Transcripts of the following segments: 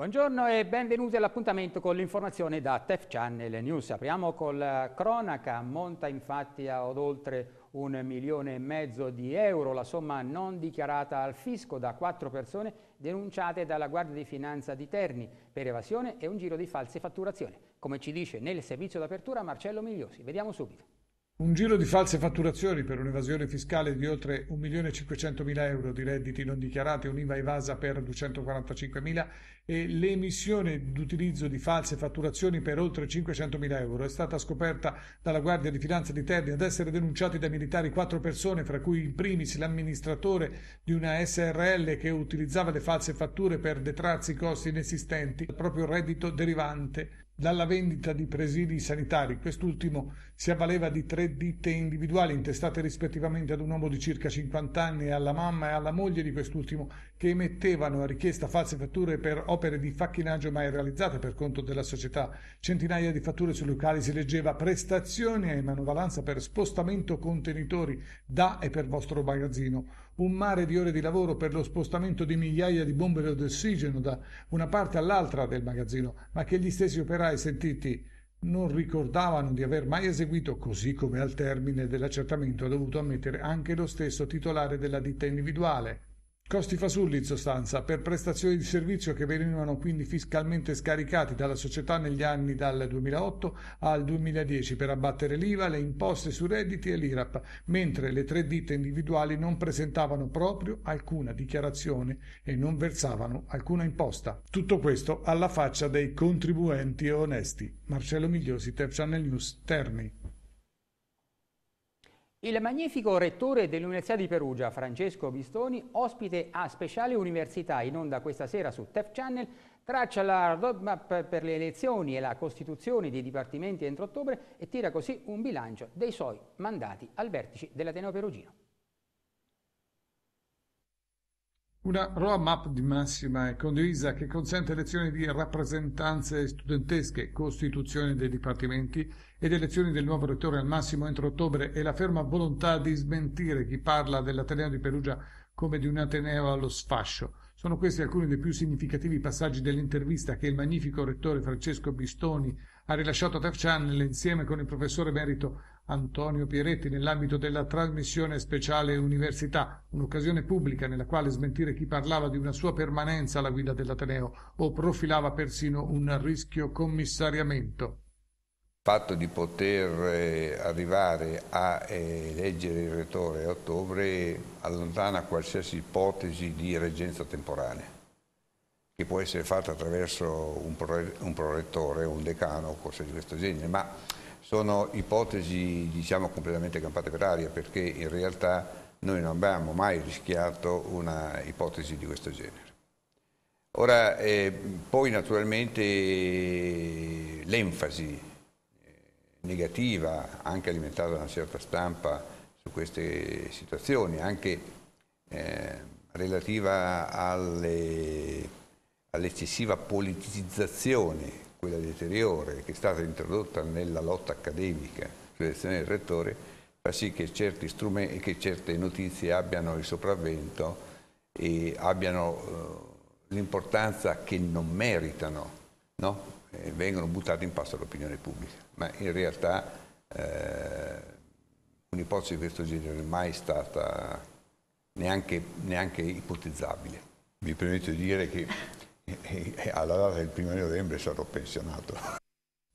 Buongiorno e benvenuti all'appuntamento con l'informazione da TEF Channel News. Apriamo col cronaca, monta infatti ad oltre un milione e mezzo di euro la somma non dichiarata al fisco da quattro persone denunciate dalla Guardia di Finanza di Terni per evasione e un giro di false fatturazioni. Come ci dice nel servizio d'apertura Marcello Migliosi. Vediamo subito. Un giro di false fatturazioni per un'evasione fiscale di oltre 1.500.000 euro di redditi non dichiarati, un'IVA evasa per 245.000 e l'emissione d'utilizzo di false fatturazioni per oltre 500.000 euro. È stata scoperta dalla Guardia di Finanza di Terni ad essere denunciati dai militari quattro persone, fra cui in primis l'amministratore di una SRL che utilizzava le false fatture per detrarsi costi inesistenti, il proprio reddito derivante dalla vendita di presidi sanitari. Quest'ultimo si avvaleva di tre ditte individuali intestate rispettivamente ad un uomo di circa 50 anni e alla mamma e alla moglie di quest'ultimo che emettevano a richiesta false fatture per opere di facchinaggio mai realizzate per conto della società. Centinaia di fatture sui locali si leggeva prestazioni e manovalanza per spostamento contenitori da e per vostro magazzino un mare di ore di lavoro per lo spostamento di migliaia di bombe d'ossigeno da una parte all'altra del magazzino, ma che gli stessi operai sentiti non ricordavano di aver mai eseguito, così come al termine dell'accertamento ha dovuto ammettere anche lo stesso titolare della ditta individuale. Costi fasulli in sostanza per prestazioni di servizio che venivano quindi fiscalmente scaricati dalla società negli anni dal 2008 al 2010 per abbattere l'IVA, le imposte sui redditi e l'IRAP, mentre le tre ditte individuali non presentavano proprio alcuna dichiarazione e non versavano alcuna imposta. Tutto questo alla faccia dei contribuenti onesti. Marcello Migliosi, Ter Channel News, Terni. Il magnifico rettore dell'Università di Perugia, Francesco Bistoni, ospite a Speciale Università in onda questa sera su TEF Channel, traccia la roadmap per le elezioni e la costituzione dei dipartimenti entro ottobre e tira così un bilancio dei suoi mandati al vertice dell'Ateneo Perugino. Una roadmap di massima e condivisa che consente elezioni di rappresentanze studentesche, costituzione dei dipartimenti ed elezioni del nuovo rettore al massimo entro ottobre e la ferma volontà di smentire chi parla dell'Ateneo di Perugia come di un Ateneo allo sfascio. Sono questi alcuni dei più significativi passaggi dell'intervista che il magnifico rettore Francesco Bistoni ha rilasciato a TEF Channel insieme con il professore merito Antonio Pieretti nell'ambito della trasmissione speciale Università, un'occasione pubblica nella quale smentire chi parlava di una sua permanenza alla guida dell'Ateneo o profilava persino un rischio commissariamento. Il fatto di poter eh, arrivare a eleggere il rettore a ottobre allontana qualsiasi ipotesi di reggenza temporanea, che può essere fatta attraverso un prorettore, un decano o cose di questo genere, ma sono ipotesi diciamo, completamente campate per aria perché in realtà noi non abbiamo mai rischiato una ipotesi di questo genere. Ora, eh, poi naturalmente l'enfasi negativa, anche alimentata da una certa stampa su queste situazioni, anche eh, relativa all'eccessiva all politicizzazione, quella deteriore che è stata introdotta nella lotta accademica sull'elezione del rettore, fa sì che, che certe notizie abbiano il sopravvento e abbiano eh, l'importanza che non meritano, no? eh, vengono buttate in pasto all'opinione pubblica, ma in realtà eh, un'ipotesi di questo genere non è mai stata neanche, neanche ipotizzabile. Mi permetto di dire che eh, eh, alla data del primo novembre sarò pensionato.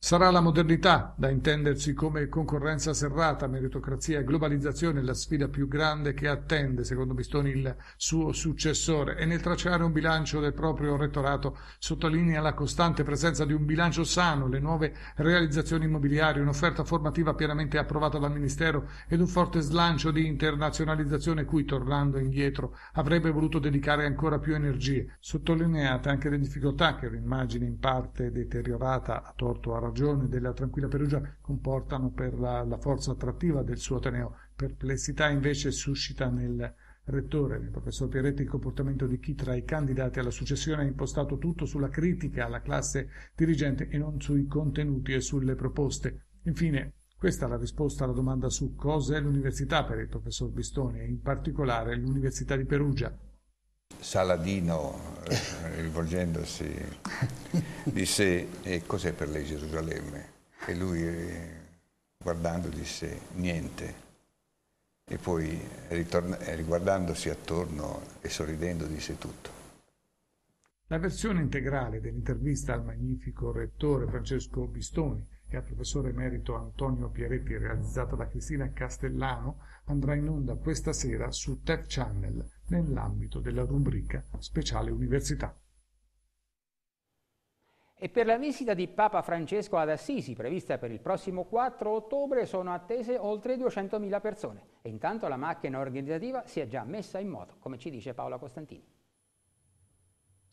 Sarà la modernità, da intendersi come concorrenza serrata, meritocrazia e globalizzazione, la sfida più grande che attende, secondo Bistoni, il suo successore. E nel tracciare un bilancio del proprio rettorato sottolinea la costante presenza di un bilancio sano, le nuove realizzazioni immobiliari, un'offerta formativa pienamente approvata dal Ministero ed un forte slancio di internazionalizzazione cui, tornando indietro, avrebbe voluto dedicare ancora più energie, sottolineate anche le difficoltà che l'immagine in parte deteriorata a torto a ragione ragione della tranquilla Perugia comportano per la, la forza attrattiva del suo Ateneo. Perplessità invece suscita nel rettore, nel professor Pieretti, il comportamento di chi tra i candidati alla successione ha impostato tutto sulla critica alla classe dirigente e non sui contenuti e sulle proposte. Infine, questa è la risposta alla domanda su cosa è l'università per il professor Bistoni e in particolare l'Università di Perugia. Saladino, eh, rivolgendosi, disse e cos'è per lei Gerusalemme? E lui eh, guardando disse niente. E poi riguardandosi attorno e sorridendo disse tutto. La versione integrale dell'intervista al magnifico rettore Francesco Bistoni e al professore emerito Antonio Pieretti realizzata da Cristina Castellano andrà in onda questa sera su Tech Channel nell'ambito della rubrica Speciale Università. E per la visita di Papa Francesco ad Assisi, prevista per il prossimo 4 ottobre, sono attese oltre 200.000 persone. E intanto la macchina organizzativa si è già messa in moto, come ci dice Paola Costantini.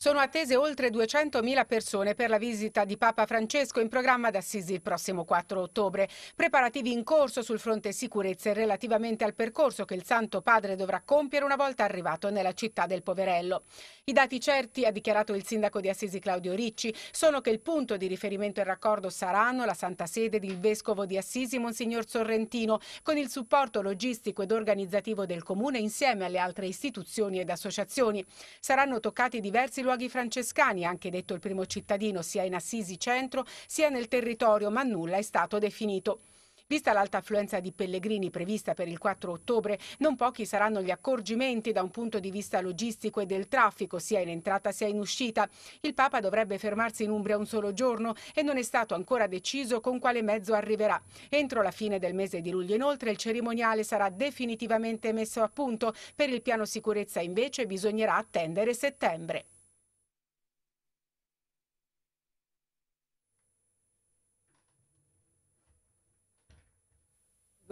Sono attese oltre 200.000 persone per la visita di Papa Francesco in programma ad Assisi il prossimo 4 ottobre. Preparativi in corso sul fronte sicurezze relativamente al percorso che il Santo Padre dovrà compiere una volta arrivato nella città del Poverello. I dati certi, ha dichiarato il sindaco di Assisi Claudio Ricci, sono che il punto di riferimento e raccordo saranno la Santa Sede del Vescovo di Assisi Monsignor Sorrentino, con il supporto logistico ed organizzativo del Comune insieme alle altre istituzioni ed associazioni. Saranno toccati diversi luoghi luoghi francescani, anche detto il primo cittadino, sia in Assisi centro sia nel territorio, ma nulla è stato definito. Vista l'alta affluenza di pellegrini prevista per il 4 ottobre, non pochi saranno gli accorgimenti da un punto di vista logistico e del traffico, sia in entrata sia in uscita. Il Papa dovrebbe fermarsi in Umbria un solo giorno e non è stato ancora deciso con quale mezzo arriverà. Entro la fine del mese di luglio inoltre il cerimoniale sarà definitivamente messo a punto. Per il piano sicurezza invece bisognerà attendere settembre.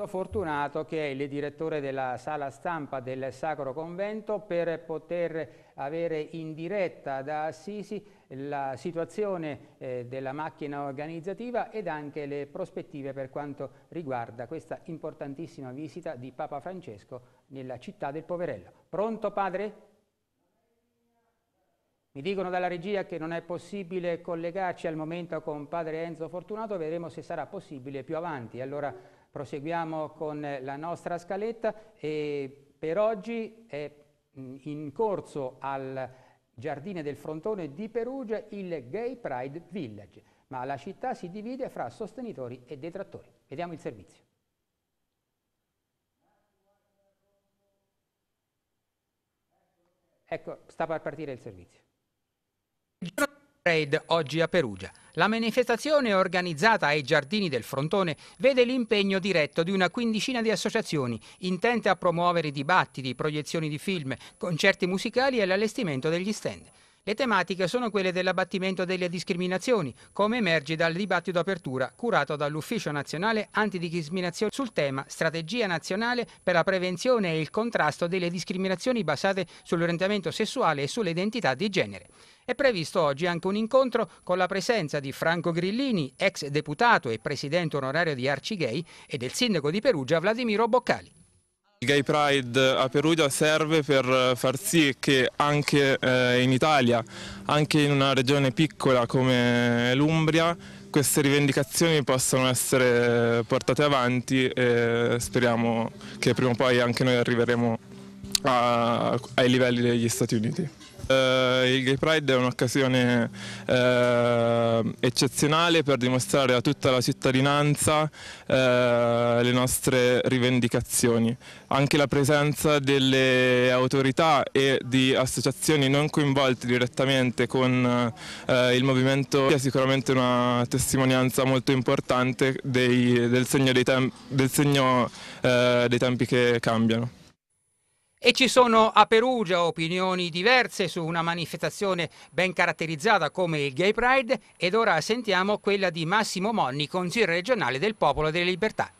Fortunato che è il direttore della sala stampa del Sacro Convento per poter avere in diretta da Assisi la situazione eh, della macchina organizzativa ed anche le prospettive per quanto riguarda questa importantissima visita di Papa Francesco nella città del Poverello. Pronto padre? Mi dicono dalla regia che non è possibile collegarci al momento con padre Enzo Fortunato, vedremo se sarà possibile più avanti. Allora Proseguiamo con la nostra scaletta e per oggi è in corso al Giardine del Frontone di Perugia il Gay Pride Village, ma la città si divide fra sostenitori e detrattori. Vediamo il servizio. Ecco, sta per partire il servizio. Parade oggi a Perugia. La manifestazione organizzata ai Giardini del Frontone vede l'impegno diretto di una quindicina di associazioni intente a promuovere dibattiti, proiezioni di film, concerti musicali e l'allestimento degli stand. Le tematiche sono quelle dell'abbattimento delle discriminazioni, come emerge dal dibattito apertura curato dall'Ufficio Nazionale Antidiscriminazione sul tema Strategia nazionale per la prevenzione e il contrasto delle discriminazioni basate sull'orientamento sessuale e sulle identità di genere. È previsto oggi anche un incontro con la presenza di Franco Grillini, ex deputato e presidente onorario di Arcigay, e del sindaco di Perugia Vladimiro Boccali. Il Gay Pride a Perugia serve per far sì che anche eh, in Italia, anche in una regione piccola come l'Umbria, queste rivendicazioni possano essere portate avanti e speriamo che prima o poi anche noi arriveremo a, ai livelli degli Stati Uniti. Eh, il Gay Pride è un'occasione eh, eccezionale per dimostrare a tutta la cittadinanza eh, le nostre rivendicazioni. Anche la presenza delle autorità e di associazioni non coinvolte direttamente con eh, il movimento è sicuramente una testimonianza molto importante dei, del segno, dei, tem del segno eh, dei tempi che cambiano. E ci sono a Perugia opinioni diverse su una manifestazione ben caratterizzata come il Gay Pride ed ora sentiamo quella di Massimo Monni, consigliere regionale del Popolo delle Libertà.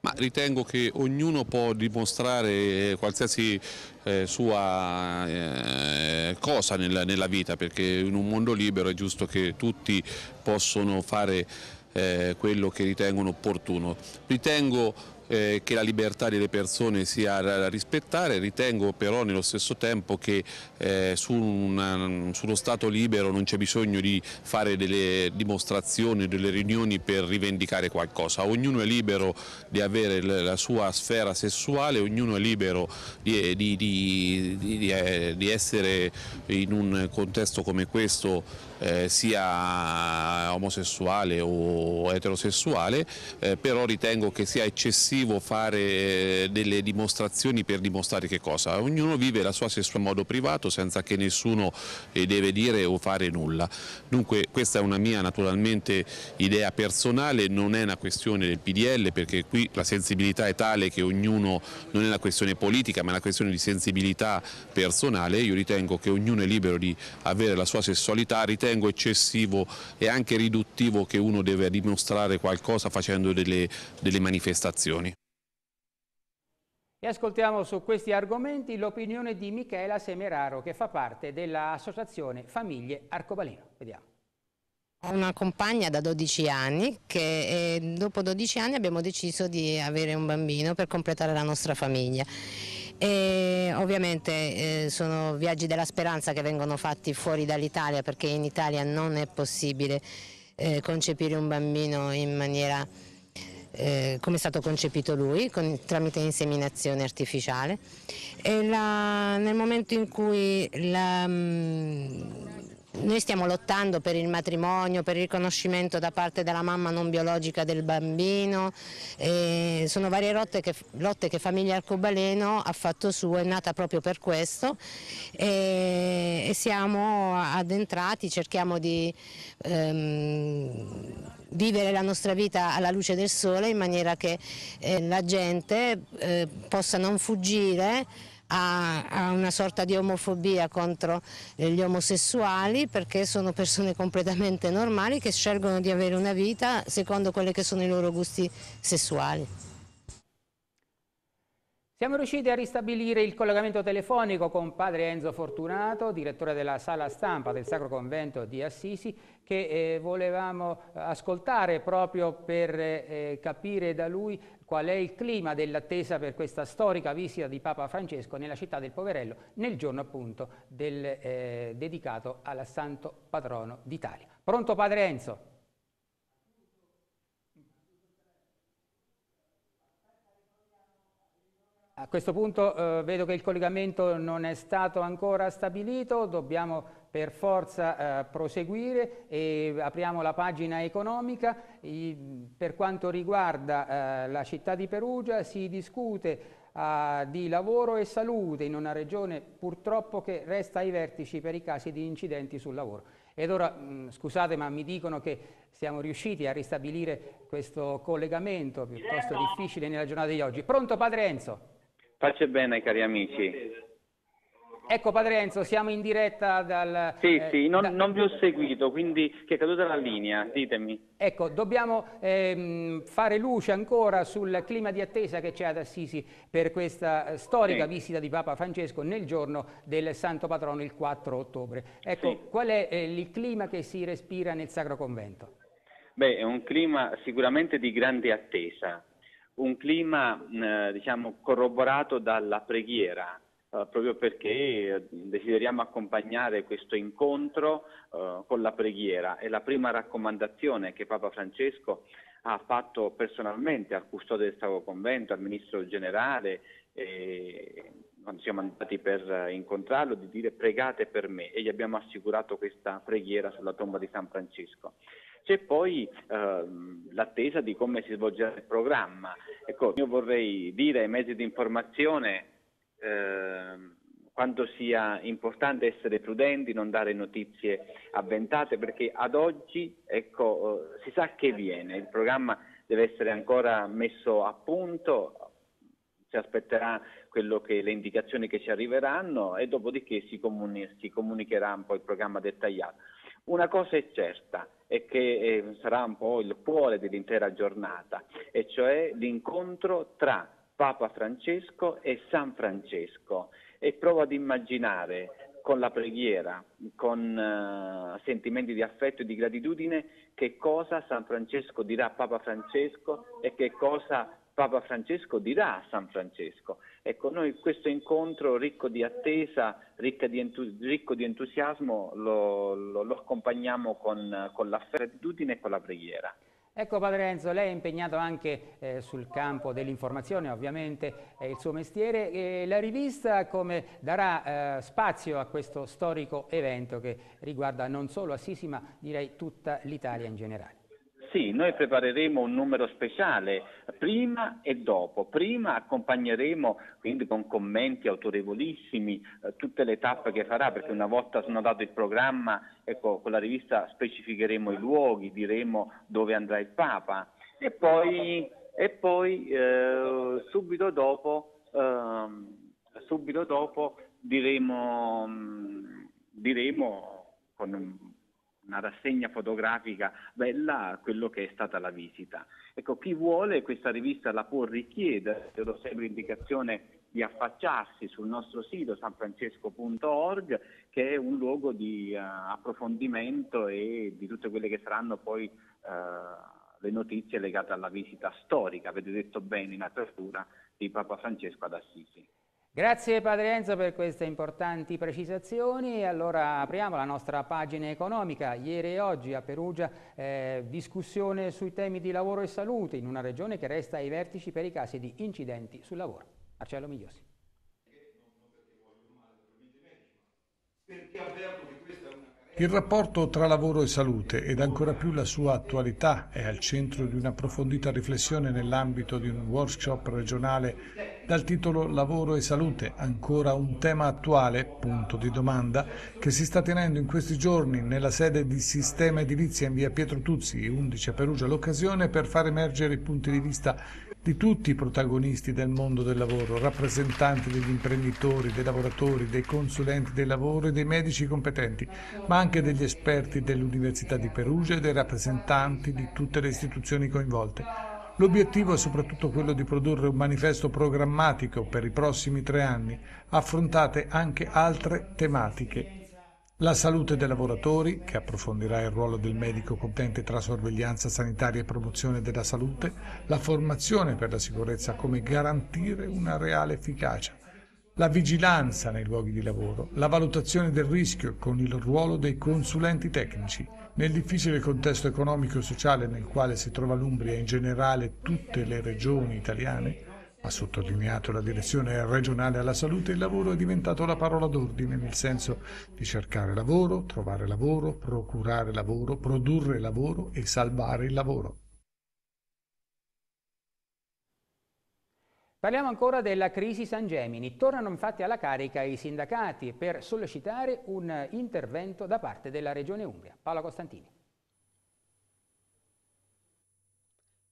Ma ritengo che ognuno può dimostrare qualsiasi eh, sua eh, cosa nella, nella, vita perché in un mondo libero è giusto che tutti possono fare eh, quello che ritengono opportuno. Ritengo eh, che la libertà delle persone sia da rispettare, ritengo però nello stesso tempo che eh, su, una, su, uno Stato libero non c'è bisogno di fare delle dimostrazioni, delle riunioni per rivendicare qualcosa, ognuno è libero di avere la sua sfera sessuale, ognuno è libero di, di, di, eh, di essere in un contesto come questo eh, sia omosessuale o eterosessuale, eh, però ritengo che sia eccessivo fare eh, delle dimostrazioni per dimostrare che cosa. Ognuno vive la sua sessualità in modo privato senza che nessuno eh, deve dire o fare nulla. Dunque questa è una mia naturalmente idea personale, non è una questione del PDL perché qui la sensibilità è tale che ognuno non è una questione politica ma è una questione di sensibilità personale, io ritengo che ognuno è libero di avere la sua sessualità, ritengo eccessivo e anche riduttivo che uno deve dimostrare qualcosa facendo delle, delle manifestazioni. E ascoltiamo su questi argomenti l'opinione di Michela Semeraro che fa parte dell'associazione Famiglie Arcobaleno. Vediamo. Ho una compagna da 12 anni che eh, dopo 12 anni abbiamo deciso di avere un bambino per completare la nostra famiglia. E ovviamente eh, sono viaggi della speranza che vengono fatti fuori dall'Italia perché in Italia non è possibile eh, concepire un bambino in maniera eh, come è stato concepito lui, con, tramite inseminazione artificiale. E la, nel momento in cui la, mh, noi stiamo lottando per il matrimonio, per il riconoscimento da parte della mamma non biologica del bambino, sono varie lotte che, lotte che Famiglia Arcobaleno ha fatto su, è nata proprio per questo e, e siamo addentrati, cerchiamo di ehm, vivere la nostra vita alla luce del sole in maniera che eh, la gente eh, possa non fuggire a, a una sorta di omofobia contro gli omosessuali perché sono persone completamente normali che scelgono di avere una vita secondo quelli che sono i loro gusti sessuali. Siamo riusciti a ristabilire il collegamento telefonico con padre Enzo Fortunato, direttore della sala stampa del Sacro Convento di Assisi, che eh, volevamo ascoltare proprio per eh, capire da lui qual è il clima dell'attesa per questa storica visita di Papa Francesco nella città del Poverello nel giorno appunto del, eh, dedicato al Santo Patrono d'Italia. Pronto padre Enzo? A questo punto eh, vedo che il collegamento non è stato ancora stabilito, dobbiamo per forza eh, proseguire e apriamo la pagina economica. I, per quanto riguarda eh, la città di Perugia si discute eh, di lavoro e salute in una regione purtroppo che resta ai vertici per i casi di incidenti sul lavoro. Ed ora, mh, scusate, ma mi dicono che siamo riusciti a ristabilire questo collegamento piuttosto difficile nella giornata di oggi. Pronto Padre Enzo? Pace bene cari amici. Ecco Padre Enzo, siamo in diretta dal... Sì, eh, sì, non, da... non, vi ho seguito, quindi che è caduta la linea, ditemi. Ecco, dobbiamo ehm, fare luce ancora sul clima di attesa che c'è ad Assisi per questa eh, storica sì. visita di Papa Francesco nel giorno del Santo Patrono, il 4 ottobre. Ecco, sì. qual è eh, il clima che si respira nel Sacro Convento? Beh, è un clima sicuramente di grande attesa un clima eh, diciamo, corroborato dalla preghiera, eh, proprio perché desideriamo accompagnare questo incontro eh, con la preghiera. È la prima raccomandazione che Papa Francesco ha fatto personalmente al custode del Sacro Convento, al Ministro Generale, quando siamo andati per incontrarlo, di dire pregate per me e gli abbiamo assicurato questa preghiera sulla tomba di San Francesco. C'è poi ehm, l'attesa di come si svolgerà il programma. Ecco, io vorrei dire ai mezzi di informazione ehm, quanto sia importante essere prudenti, non dare notizie avventate, perché ad oggi ecco, eh, si sa che viene, il programma deve essere ancora messo a punto, si aspetterà che, le indicazioni che ci arriveranno e dopodiché si, comuni, si comunicherà un po' il programma dettagliato. Una cosa è certa, e che eh, sarà un po' il cuore dell'intera giornata, e cioè l'incontro tra Papa Francesco e San Francesco. E provo ad immaginare con la preghiera, con uh, sentimenti di affetto e di gratitudine, che cosa San Francesco dirà a Papa Francesco e che cosa Papa Francesco dirà a San Francesco. Ecco, noi questo incontro ricco di attesa, di entu- ricco di entusiasmo, lo, lo, lo accompagniamo con, con la gratitudine e con la preghiera. Ecco Padre Enzo, lei è impegnato anche eh, sul campo dell'informazione, ovviamente è il suo mestiere, e la rivista come darà eh, spazio a questo storico evento che riguarda non solo Assisi ma direi tutta l'Italia in generale. Sì, noi prepareremo un numero speciale prima e dopo. Prima accompagneremo quindi con commenti autorevolissimi eh, tutte le tappe che farà, perché una volta snodato il programma, ecco, con la rivista specificheremo i luoghi, diremo dove andrà il Papa e poi, e poi eh, subito dopo, eh, subito dopo diremo, diremo con una rassegna fotografica bella quello che è stata la visita. Ecco, chi vuole questa rivista la può richiedere, io do sempre indicazione di affacciarsi sul nostro sito sanfrancesco.org che è un luogo di uh, approfondimento e di tutte quelle che saranno poi uh, le notizie legate alla visita storica, avete detto bene in apertura, di Papa Francesco ad Assisi. Grazie Padre Enzo per queste importanti precisazioni. Allora apriamo la nostra pagina economica. Ieri e oggi a Perugia eh, discussione sui temi di lavoro e salute in una regione che resta ai vertici per i casi di incidenti sul lavoro. Marcello Migliosi. Perché avverto che il rapporto tra lavoro e salute ed ancora più la sua attualità è al centro di un'approfondita riflessione nell'ambito di un workshop regionale dal titolo Lavoro e salute, ancora un tema attuale, punto di domanda, che si sta tenendo in questi giorni nella sede di Sistema Edilizia in via Pietro Tuzzi, 11 a Perugia, l'occasione per far emergere i punti di vista di tutti i protagonisti del mondo del lavoro, rappresentanti degli imprenditori, dei lavoratori, dei consulenti del lavoro e dei medici competenti, ma anche degli esperti dell'Università di Perugia e dei rappresentanti di tutte le istituzioni coinvolte. L'obiettivo è soprattutto quello di produrre un manifesto programmatico per i prossimi tre anni, affrontate anche altre tematiche la salute dei lavoratori, che approfondirà il ruolo del medico competente tra sorveglianza sanitaria e promozione della salute, la formazione per la sicurezza come garantire una reale efficacia, la vigilanza nei luoghi di lavoro, la valutazione del rischio con il ruolo dei consulenti tecnici. Nel difficile contesto economico e sociale nel quale si trova l'Umbria e in generale tutte le regioni italiane, ha sottolineato la direzione regionale alla salute, il lavoro è diventato la parola d'ordine nel senso di cercare lavoro, trovare lavoro, procurare lavoro, produrre lavoro e salvare il lavoro. Parliamo ancora della crisi San Gemini. Tornano infatti alla carica i sindacati per sollecitare un intervento da parte della Regione Umbria. Paolo Costantini.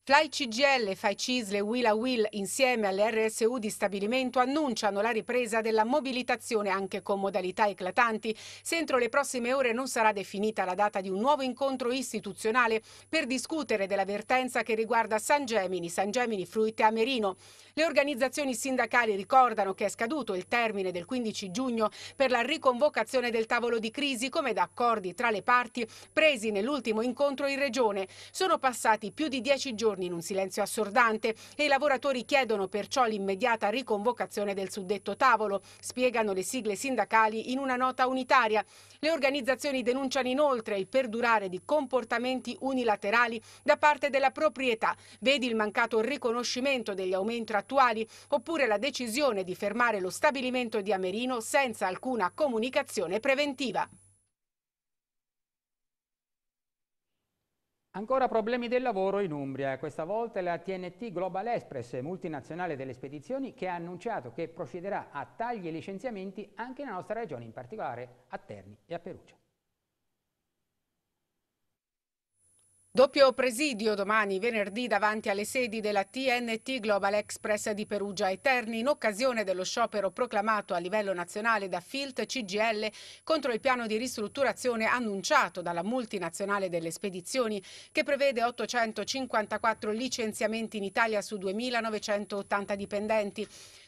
Fly CGL, Fai Cisle e Willa Will insieme alle RSU di stabilimento annunciano la ripresa della mobilitazione anche con modalità eclatanti se entro le prossime ore non sarà definita la data di un nuovo incontro istituzionale per discutere della vertenza che riguarda San Gemini, San Gemini Fruit e Amerino. Le organizzazioni sindacali ricordano che è scaduto il termine del 15 giugno per la riconvocazione del tavolo di crisi come da accordi tra le parti presi nell'ultimo incontro in regione. Sono passati più di dieci giorni giorni in un silenzio assordante e i lavoratori chiedono perciò l'immediata riconvocazione del suddetto tavolo, spiegano le sigle sindacali in una nota unitaria. Le organizzazioni denunciano inoltre il perdurare di comportamenti unilaterali da parte della proprietà, vedi il mancato riconoscimento degli aumenti attuali oppure la decisione di fermare lo stabilimento di Amerino senza alcuna comunicazione preventiva. Ancora problemi del lavoro in Umbria, questa volta la TNT Global Express, multinazionale delle spedizioni, che ha annunciato che procederà a tagli e licenziamenti anche nella nostra regione, in particolare a Terni e a Perugia. Doppio presidio domani venerdì davanti alle sedi della TNT Global Express di Perugia e Terni in occasione dello sciopero proclamato a livello nazionale da FILT CGL contro il piano di ristrutturazione annunciato dalla multinazionale delle spedizioni che prevede 854 licenziamenti in Italia su 2.980 dipendenti.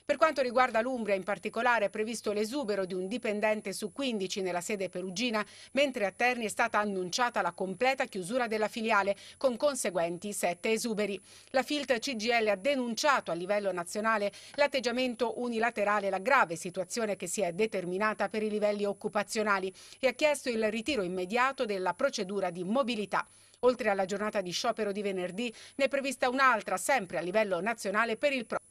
Per quanto riguarda l'Umbria in particolare è previsto l'esubero di un dipendente su 15 nella sede perugina, mentre a Terni è stata annunciata la completa chiusura della filiale con conseguenti sette esuberi. La Filt CGL ha denunciato a livello nazionale l'atteggiamento unilaterale e la grave situazione che si è determinata per i livelli occupazionali e ha chiesto il ritiro immediato della procedura di mobilità. Oltre alla giornata di sciopero di venerdì, ne è prevista un'altra, sempre a livello nazionale, per il prossimo.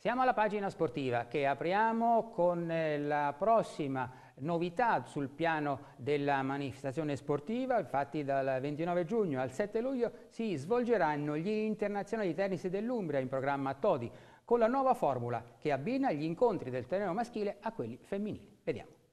Siamo alla pagina sportiva che apriamo con eh, la prossima novità sul piano della manifestazione sportiva, infatti dal 29 giugno al 7 luglio si svolgeranno gli internazionali tennis dell'Umbria in programma Todi, con la nuova formula che abbina gli incontri del torneo maschile a quelli femminili. Vediamo.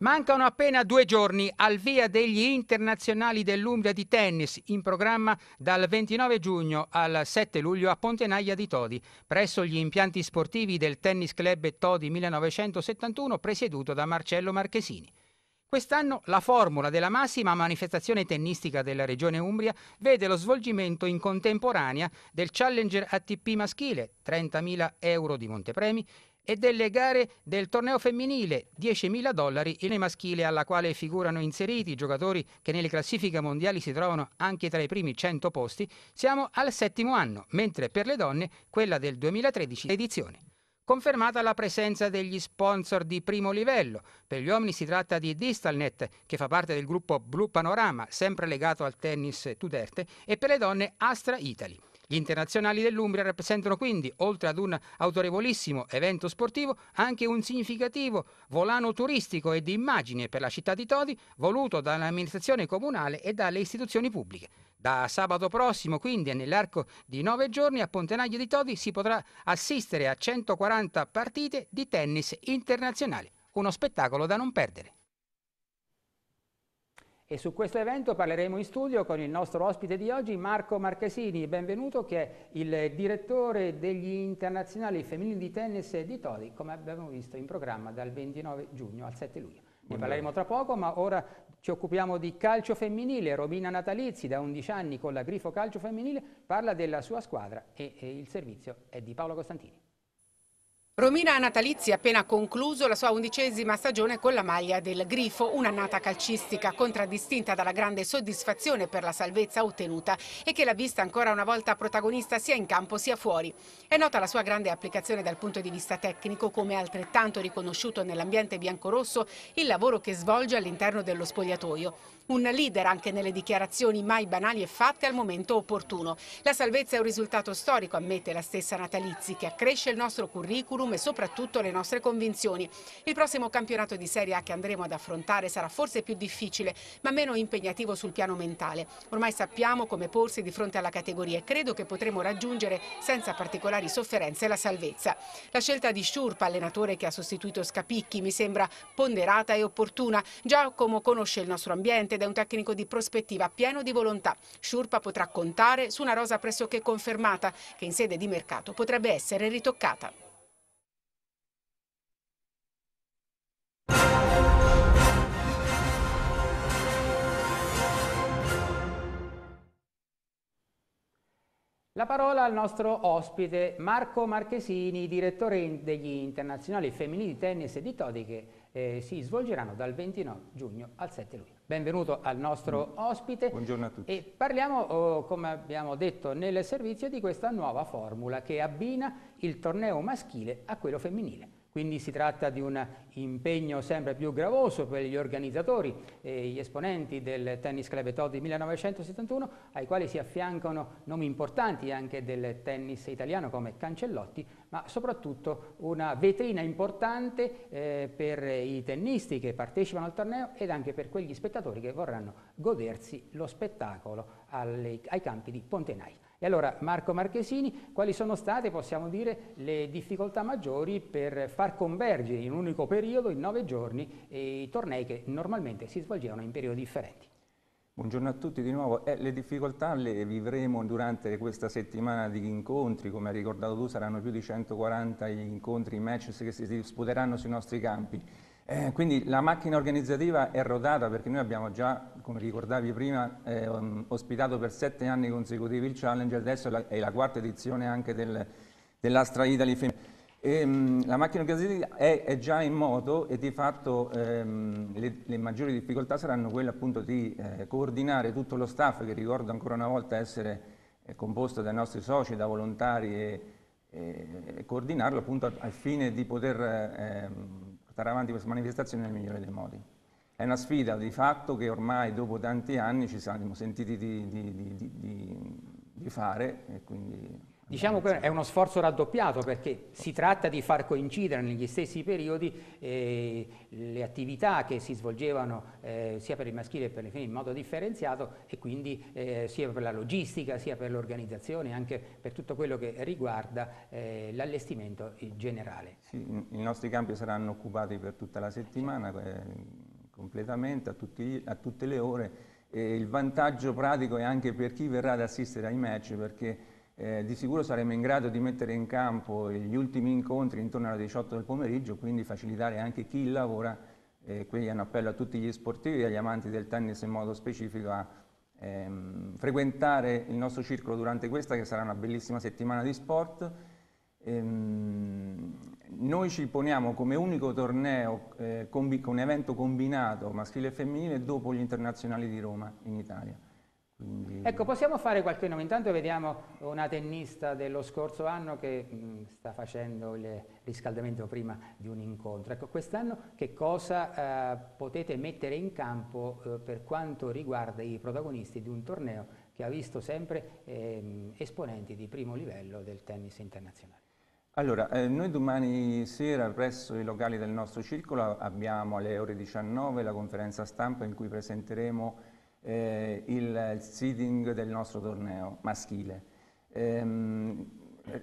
Mancano appena due giorni al via degli internazionali dell'Umbria di tennis in programma dal 29 giugno al 7 luglio a Pontenaglia di Todi, presso gli impianti sportivi del Tennis Club Todi 1971 presieduto da Marcello Marchesini. Quest'anno la formula della massima manifestazione tennistica della regione Umbria vede lo svolgimento in contemporanea del Challenger ATP maschile, 30.000 euro di montepremi, e delle gare del torneo femminile, 10.000 dollari in maschile alla quale figurano inseriti giocatori che nelle classifiche mondiali si trovano anche tra i primi 100 posti, siamo al settimo anno, mentre per le donne quella del 2013 edizione. Confermata la presenza degli sponsor di primo livello. Per gli uomini si tratta di Distalnet, che fa parte del gruppo Blue Panorama, sempre legato al tennis Tuderte, e per le donne Astra Italy. Gli internazionali dell'Umbria rappresentano quindi, oltre ad un autorevolissimo evento sportivo, anche un significativo volano turistico e di immagine per la città di Todi, voluto dall'amministrazione comunale e dalle istituzioni pubbliche. Da sabato prossimo, quindi, nell'arco di nove giorni, a Pontenaglia di Todi si potrà assistere a 140 partite di tennis internazionali. Uno spettacolo da non perdere. E su questo evento parleremo in studio con il nostro ospite di oggi, Marco Marchesini. Benvenuto, che è il direttore degli internazionali femminili di tennis di Todi, come abbiamo visto in programma dal 29 giugno al 7 luglio. Ne parleremo tra poco, ma ora ci occupiamo di calcio femminile. Romina Natalizzi, da 11 anni con la Grifo Calcio Femminile, parla della sua squadra e, e il servizio è di Paolo Costantini. Romina Natalizzi ha appena concluso la sua undicesima stagione con la maglia del Grifo, un'annata calcistica contraddistinta dalla grande soddisfazione per la salvezza ottenuta e che l'ha vista ancora una volta protagonista sia in campo sia fuori. È nota la sua grande applicazione dal punto di vista tecnico, come altrettanto riconosciuto nell'ambiente biancorosso il lavoro che svolge all'interno dello spogliatoio. Un leader anche nelle dichiarazioni mai banali e fatte al momento opportuno. La salvezza è un risultato storico, ammette la stessa Natalizzi, che accresce il nostro curriculum e soprattutto le nostre convinzioni. Il prossimo campionato di Serie A che andremo ad affrontare sarà forse più difficile, ma meno impegnativo sul piano mentale. Ormai sappiamo come porsi di fronte alla categoria e credo che potremo raggiungere senza particolari sofferenze la salvezza. La scelta di Sciurpa, allenatore che ha sostituito Scapicchi, mi sembra ponderata e opportuna. Giacomo conosce il nostro ambiente ed è un tecnico di prospettiva pieno di volontà. Sciurpa potrà contare su una rosa pressoché confermata che in sede di mercato potrebbe essere ritoccata. La parola al nostro ospite Marco Marchesini, direttore degli internazionali femminili di tennis e di Todi che eh, si svolgeranno dal 29 giugno al 7 luglio. Benvenuto al nostro ospite. Buongiorno a tutti. E parliamo, oh, come abbiamo detto nel servizio, di questa nuova formula che abbina il torneo maschile a quello femminile. Quindi si tratta di un impegno sempre più gravoso per gli organizzatori e gli esponenti del Tennis Club Todi 1971, ai quali si affiancano nomi importanti anche del tennis italiano come Cancellotti, ma soprattutto una vetrina importante eh, per i tennisti che partecipano al torneo ed anche per quegli spettatori che vorranno godersi lo spettacolo alle, ai campi di Pontenai. E allora Marco Marchesini, quali sono state, possiamo dire, le difficoltà maggiori per far convergere in un unico periodo, in nove giorni, i tornei che normalmente si svolgevano in periodi differenti? Buongiorno a tutti di nuovo. Eh, le difficoltà le vivremo durante questa settimana di incontri, come hai ricordato tu saranno più di 140 incontri, i match che si disputeranno sui nostri campi. Eh, quindi la macchina organizzativa è rodata perché noi abbiamo già, come ricordavi prima, eh, ospitato per sette anni consecutivi il Challenge, adesso è la, è la quarta edizione anche del, dell'Astra Italy Femminile. E, mh, la macchina organizzativa è, è, già in moto e di fatto ehm, le, le, maggiori difficoltà saranno quelle appunto di eh, coordinare tutto lo staff che ricordo ancora una volta essere eh, composto dai nostri soci, da volontari e, e coordinarlo appunto al fine di poter ehm, portare avanti questa manifestazione nel migliore dei modi. È una sfida di fatto che ormai dopo tanti anni ci siamo sentiti di, di, di, di fare e quindi Diciamo che è uno sforzo raddoppiato perché si tratta di far coincidere negli stessi periodi eh, le attività che si svolgevano eh, sia per il maschile che per le femmine in modo differenziato e quindi eh, sia per la logistica, sia per l'organizzazione, anche per tutto quello che riguarda eh, l'allestimento generale. Sì, I nostri campi saranno occupati per tutta la settimana eh, completamente, a, tutti, a, tutte le ore. E il vantaggio pratico è anche per chi verrà ad assistere ai match perché eh, di sicuro saremo in grado di mettere in campo gli ultimi incontri intorno alle 18 del pomeriggio, quindi facilitare anche chi lavora, eh, quindi è un appello a tutti gli sportivi e agli amanti del tennis in modo specifico a ehm, frequentare il nostro circolo durante questa che sarà una bellissima settimana di sport. Ehm, noi ci poniamo come unico torneo eh, con evento combinato maschile e femminile dopo gli internazionali di Roma in Italia. Quindi... Ecco, possiamo fare qualche nome. Intanto vediamo una tennista dello scorso anno che mh, mm, sta facendo il riscaldamento prima di un incontro. Ecco, quest'anno che cosa eh, potete mettere in campo eh, per quanto riguarda i protagonisti di un torneo che ha visto sempre eh, esponenti di primo livello del tennis internazionale? Allora, eh, noi domani sera presso i locali del nostro circolo abbiamo alle ore 19 la conferenza stampa in cui presenteremo eh, il seeding del nostro torneo maschile. Ehm,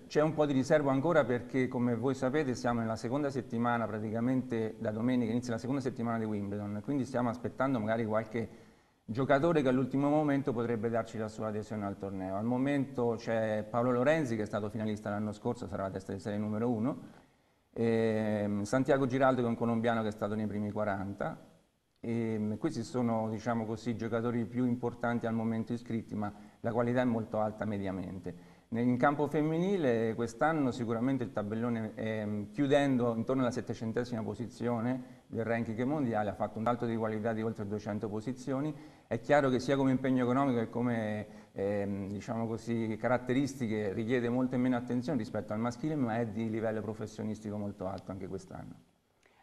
c'è un po' di riservo ancora perché come voi sapete siamo nella seconda settimana, praticamente da domenica inizia la seconda settimana di Wimbledon, quindi stiamo aspettando magari qualche giocatore che all'ultimo momento potrebbe darci la sua adesione al torneo. Al momento c'è Paolo Lorenzi che è stato finalista l'anno scorso, sarà la testa di serie numero uno, e Santiago Giraldo che è un colombiano che è stato nei primi 40, e mm, questi sono diciamo così, i giocatori più importanti al momento iscritti, ma la qualità è molto alta mediamente. In campo femminile quest'anno sicuramente il tabellone mm, chiudendo intorno alla settecentesima posizione del ranking mondiale, ha fatto un salto di qualità di oltre 200 posizioni. È chiaro che sia come impegno economico che come eh, diciamo così, caratteristiche richiede molto meno attenzione rispetto al maschile, ma è di livello professionistico molto alto anche quest'anno.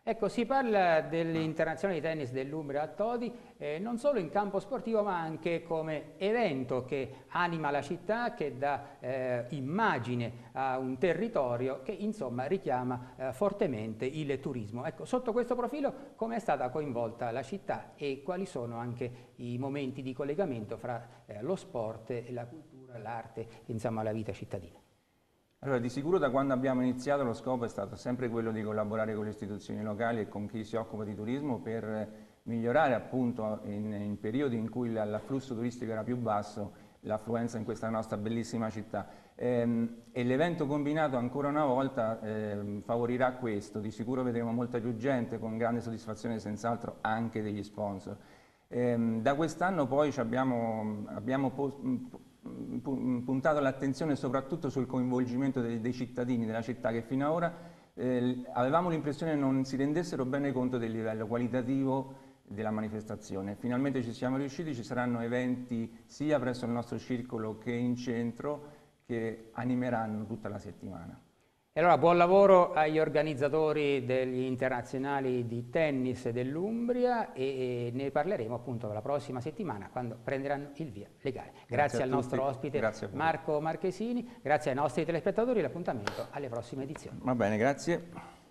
Ecco, si parla dell'internazionale di tennis dell'Umbria a Todi eh, non solo in campo sportivo ma anche come evento che anima la città, che dà eh, immagine a un territorio che insomma richiama eh, fortemente il turismo. Ecco, sotto questo profilo come è stata coinvolta la città e quali sono anche i momenti di collegamento fra eh, lo sport, la cultura, l'arte, insomma la vita cittadina? Allora, di sicuro da quando abbiamo iniziato lo scopo è stato sempre quello di collaborare con le istituzioni locali e con chi si occupa di turismo per migliorare appunto in, in periodi in cui l'afflusso turistico era più basso l'affluenza in questa nostra bellissima città. Ehm, e l'evento combinato ancora una volta ehm, favorirà questo, di sicuro vedremo molta più gente con grande soddisfazione senz'altro anche degli sponsor. Ehm, da quest'anno poi abbiamo, abbiamo puntato l'attenzione soprattutto sul coinvolgimento dei, dei, cittadini della città che fino ad ora eh, avevamo l'impressione non si rendessero bene conto del livello qualitativo della manifestazione. Finalmente ci siamo riusciti, ci saranno eventi sia presso il nostro circolo che in centro che animeranno tutta la settimana. E allora buon lavoro agli organizzatori degli internazionali di tennis dell'Umbria e, ne parleremo appunto la prossima settimana quando prenderanno il via legale. Grazie, grazie al nostro ospite Marco Marchesini, grazie ai nostri telespettatori, l'appuntamento alle prossime edizioni. Va bene, grazie.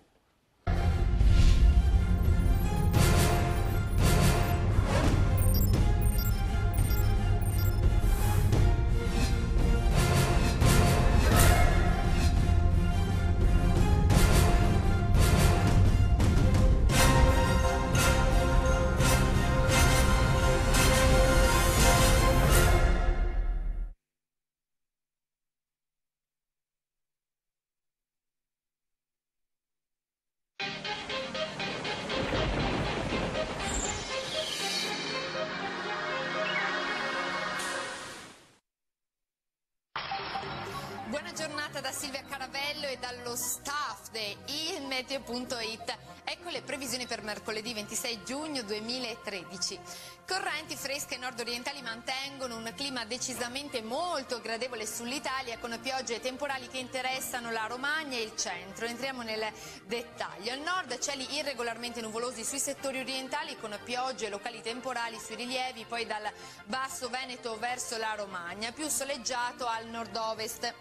E dallo staff di ilmeteo.it. Ecco le previsioni per mercoledì 26 giugno 2013. Correnti fresche nord-orientali mantengono un clima decisamente molto gradevole sull'Italia con piogge temporali che interessano la Romagna e il centro. Entriamo nel dettaglio. Al nord cieli irregolarmente nuvolosi sui settori orientali con piogge locali temporali sui rilievi, poi dal basso Veneto verso la Romagna, più soleggiato al nord-ovest.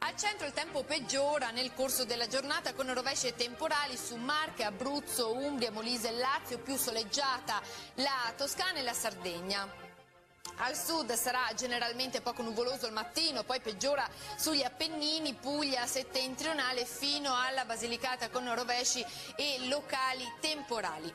Al centro il tempo peggiora nel corso della giornata con rovesce temporali su Marche, Abruzzo, Umbria, Molise e Lazio, più soleggiata la Toscana e la Sardegna. Al sud sarà generalmente poco nuvoloso al mattino, poi peggiora sugli Appennini, Puglia settentrionale fino alla Basilicata con rovesci e locali temporali.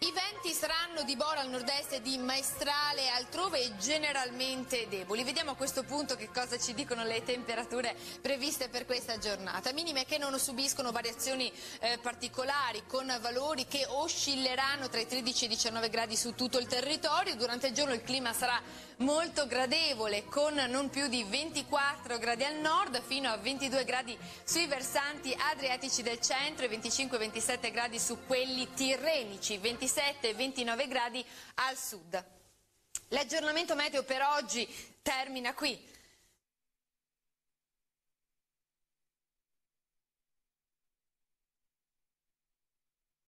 I venti saranno di Bora al nord-est e di Maestrale altrove generalmente deboli. Vediamo a questo punto che cosa ci dicono le temperature previste per questa giornata. Minime che non subiscono variazioni eh, particolari con valori che oscilleranno tra i 13 e i 19 gradi su tutto il territorio. Durante il giorno il clima sarà molto gradevole con non più di 24 gradi al nord fino a 22 gradi sui versanti adriatici del centro e 25-27 gradi su quelli tirrenici. 26 27 e 29 gradi al sud. L'aggiornamento meteo per oggi termina qui.